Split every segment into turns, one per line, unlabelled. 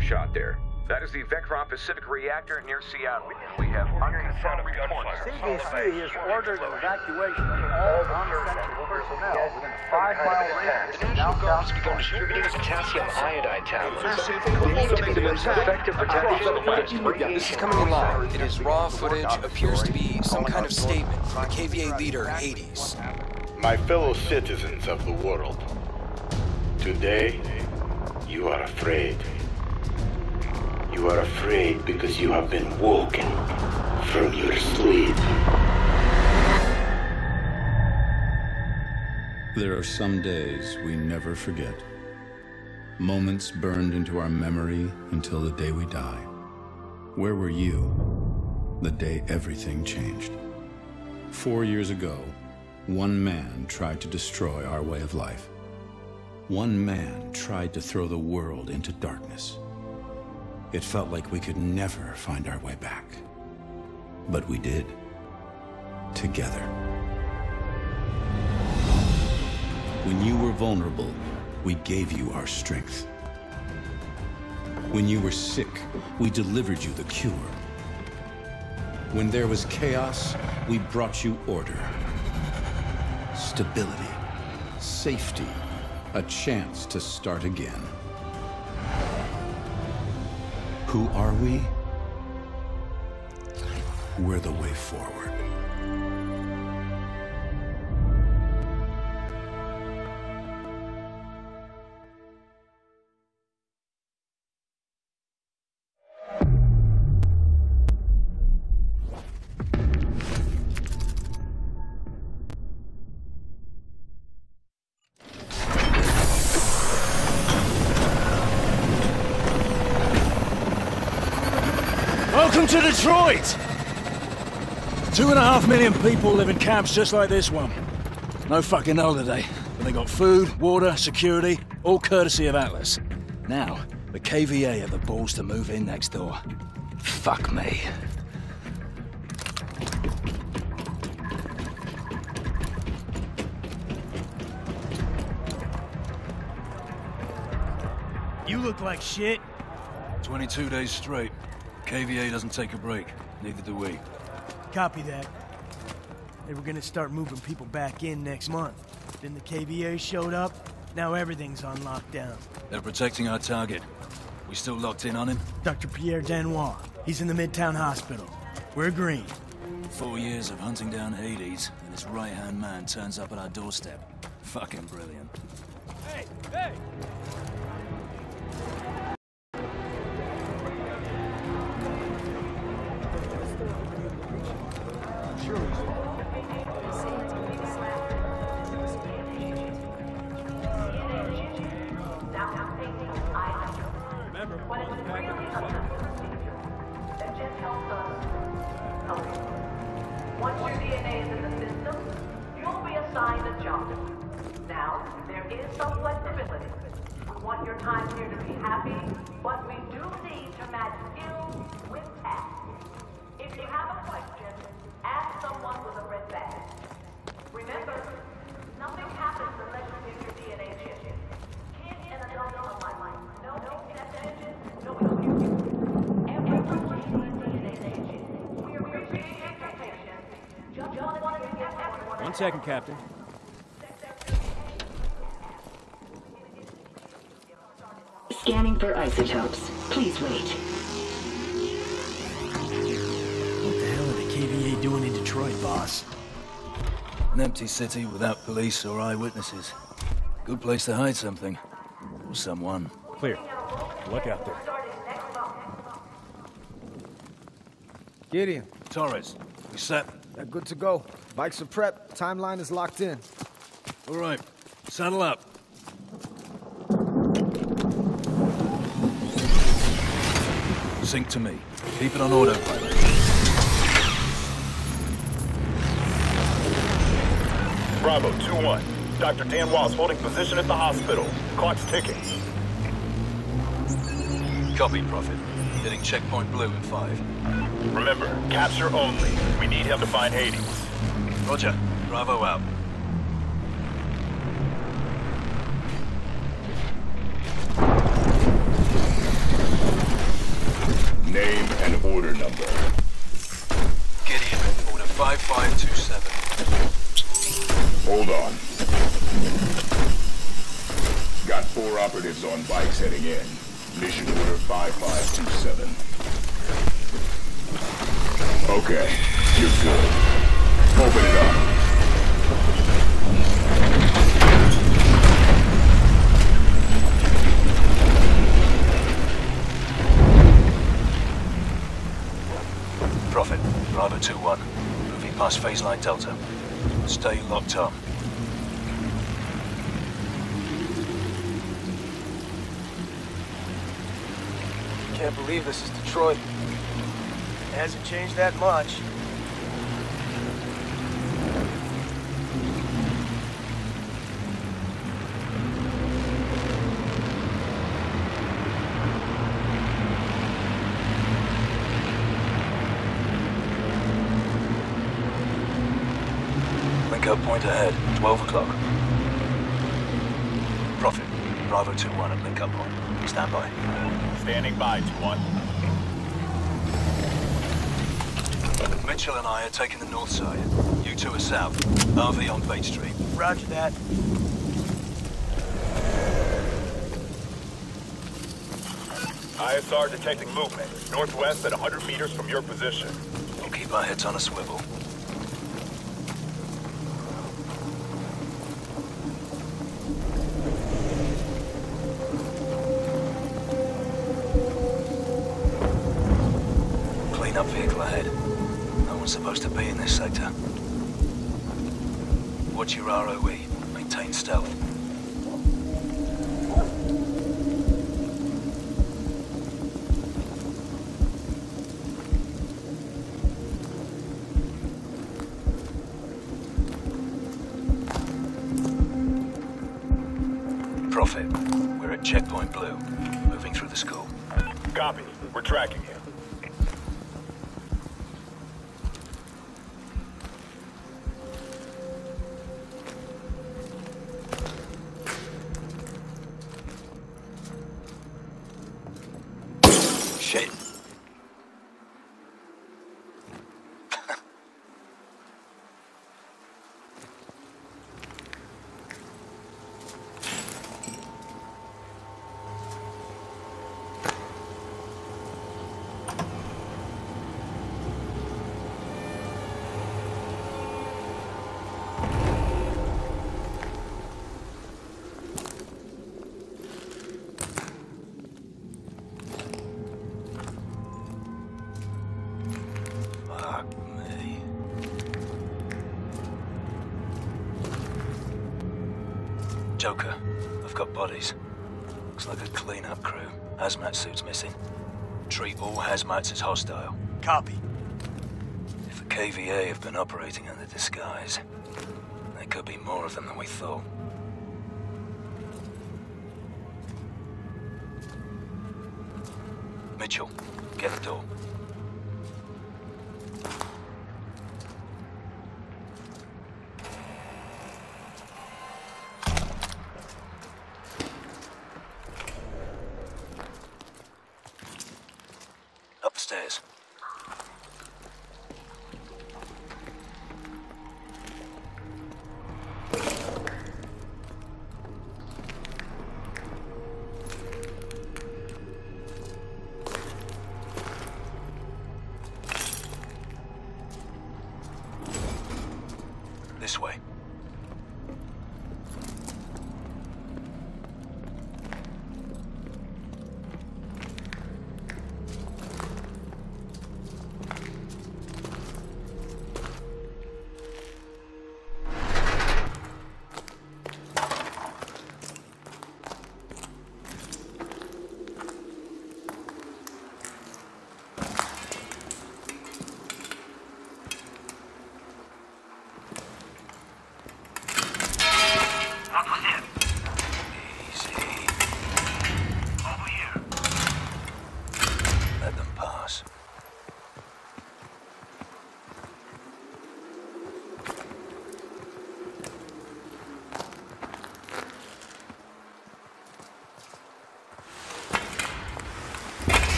live shot there. That is the Vectron Pacific reactor near Seattle. We have unconfirmed reports.
CDC has ordered evacuation of all non-essential personnel within a five-mile radius
The
of
National
downtown
Guard's begun distributing potassium iodine tablets. Believed to be the most effective protection.
This is coming in live. It is raw footage. Appears to be some kind of statement from the KVA leader, Hades.
My fellow citizens of the world, today you are afraid. You are afraid because you have been woken from your sleep.
There are some days we never forget. Moments burned into our memory until the day we die. Where were you the day everything changed? Four years ago, one man tried to destroy our way of life. One man tried to throw the world into darkness. It felt like we could never find our way back. But we did. Together. When you were vulnerable, we gave you our strength. When you were sick, we delivered you the cure. When there was chaos, we brought you order. Stability, safety, a chance to start again. Who are we? We're the way forward.
Two and a half million people live in camps just like this one. No fucking holiday. But they got food, water, security, all courtesy of Atlas. Now, the KVA have the balls to move in next door. Fuck me.
You look like shit.
22 days straight. KVA doesn't take a break. Neither do we.
Copy that. They were gonna start moving people back in next month. Then the KVA showed up. Now everything's on lockdown.
They're protecting our target. We still locked in on him?
Dr. Pierre Danois. He's in the Midtown Hospital. We're green.
Four years of hunting down Hades, and his right-hand man turns up at our doorstep. Fucking brilliant.
Hey, hey! One second, Captain.
Scanning for isotopes. Please wait.
What the hell are the KVA doing in Detroit, boss?
An empty city without police or eyewitnesses. Good place to hide something. Or someone.
Clear. Look out there.
Gideon,
Torres, we set?
They're good to go. Bikes are prepped. Timeline is locked in.
All right. Saddle up. Sync to me. Keep it on autopilot.
Bravo 2-1. Dr. Danois holding position at the hospital. Clock's ticking.
Copy, Prophet. Hitting checkpoint blue in five.
Remember, capture only. We need him to find Hades.
Roger. Bravo out.
Name and order number.
Gideon, order 5527.
Hold on. Got four operatives on bikes heading in. Mission order 5527. Okay, you're good. Open it up.
Prophet, Bravo 2-1. Moving past phase line Delta. Stay locked up.
Can't believe this is Detroit. It hasn't changed that much.
Link point ahead, 12 o'clock. Prophet, Bravo 2-1 at link up point. Stand by.
Standing by, 2-1.
Mitchell and I are taking the north side. You two are south. RV on Bait Street.
Roger that.
ISR detecting movement. Northwest at 100 meters from your position.
We'll keep our heads on a swivel. Supposed to be in this sector. Watch your ROE. Maintain stealth. Prophet, we're at Checkpoint Blue. Moving through the school.
Copy. We're tracking
Joker, I've got bodies. Looks like a clean-up crew. Hazmat suits missing. Treat all hazmats as hostile.
Copy.
If the KVA have been operating under disguise, there could be more of them than we thought. Mitchell, get the door. This way.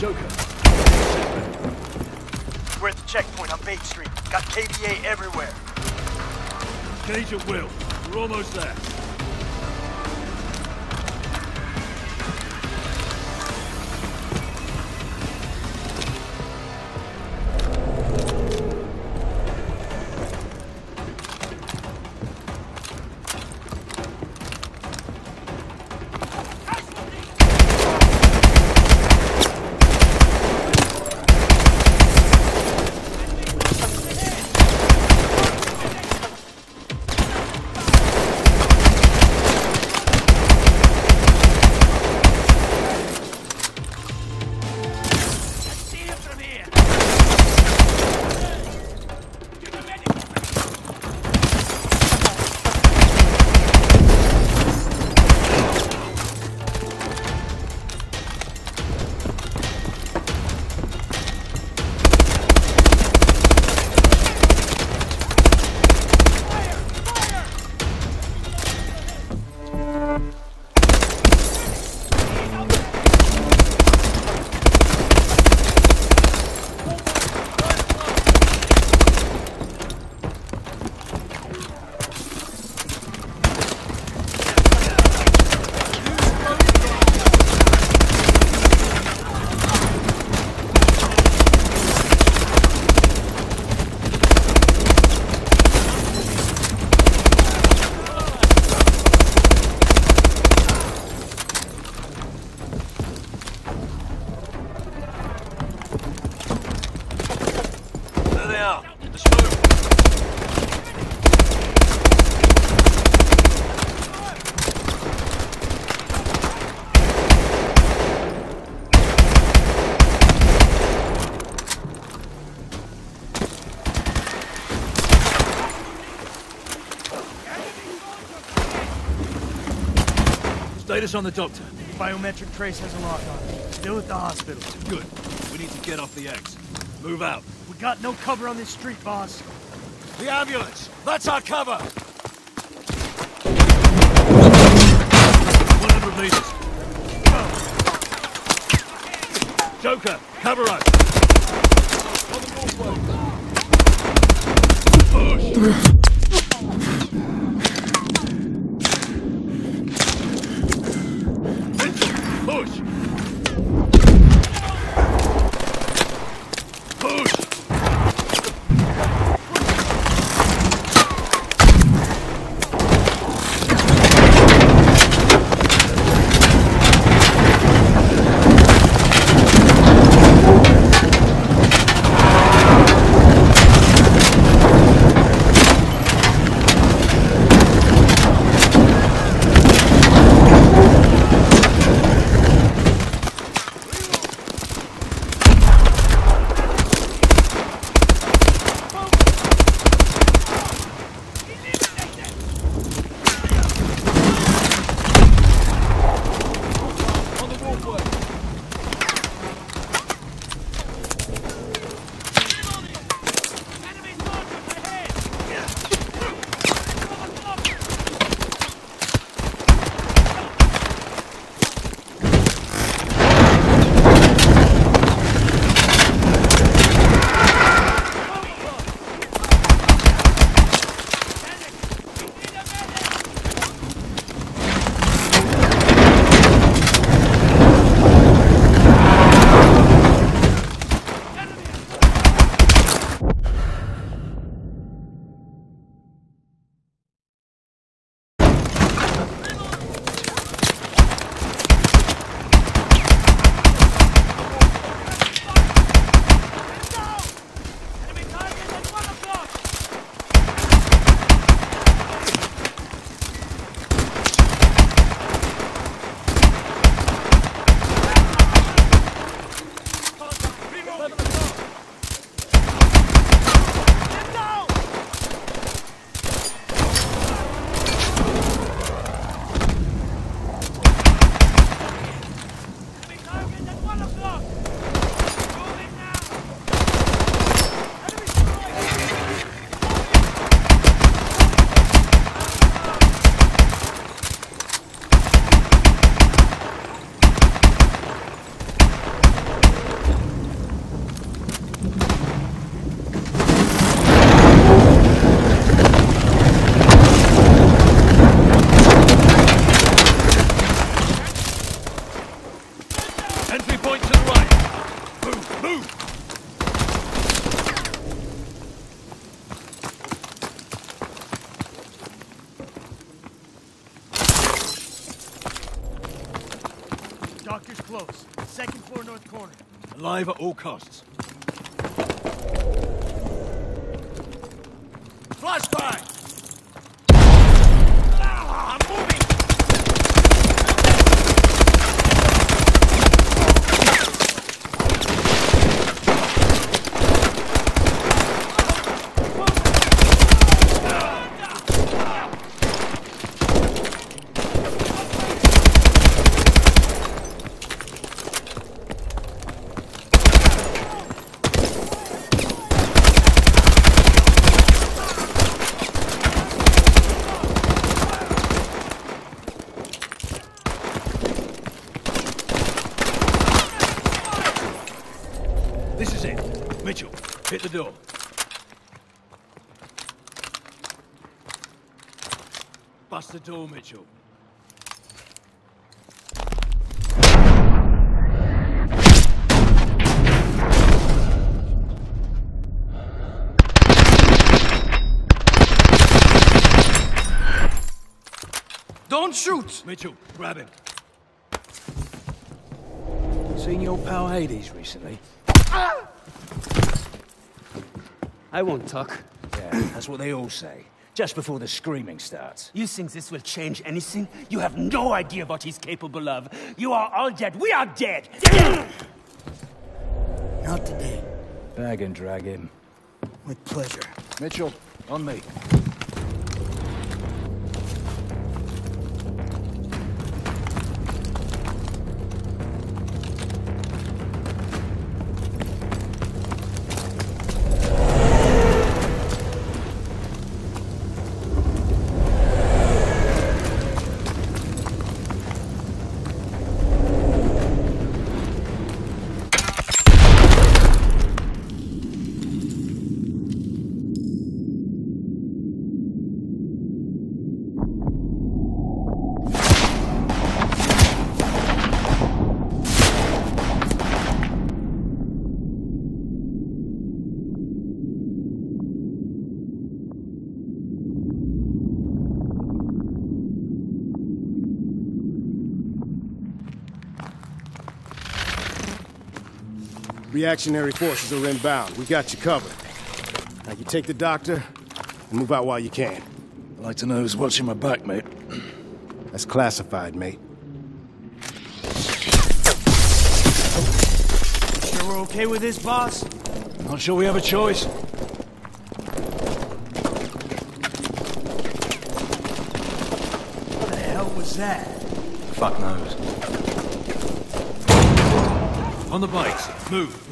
Joker.
We're at the checkpoint on Bait Street. Got KVA everywhere.
Gage at will. We're almost there. Status on the doctor.
Biometric trace has a lock on it. Still at the hospital.
Good. We need to get off the X. Move out.
We got no cover on this street, boss.
The ambulance! That's our cover! 100 meters. Joker, cover us! Push!
Close. Second floor north corner.
Alive at all costs. Flashbang! Ah, I'm moving! This is it. Mitchell, hit the door. Bust the door, Mitchell.
Don't shoot!
Mitchell, grab him.
Seen your pal Hades recently? Ah!
I won't talk.
Yeah, that's what they all say. Just before the screaming starts.
You think this will change anything? You have no idea what he's capable of. You are all dead. We are dead.
Not today.
Bag and drag him.
With pleasure.
Mitchell, on me.
The reactionary forces are inbound. We got you covered. Now you take the doctor and move out while you can.
I'd like to know who's watching my back, mate.
That's classified, mate.
Sure we're okay with this, boss?
Not sure we have a choice.
What the hell was that?
Fuck knows. On the bikes, move.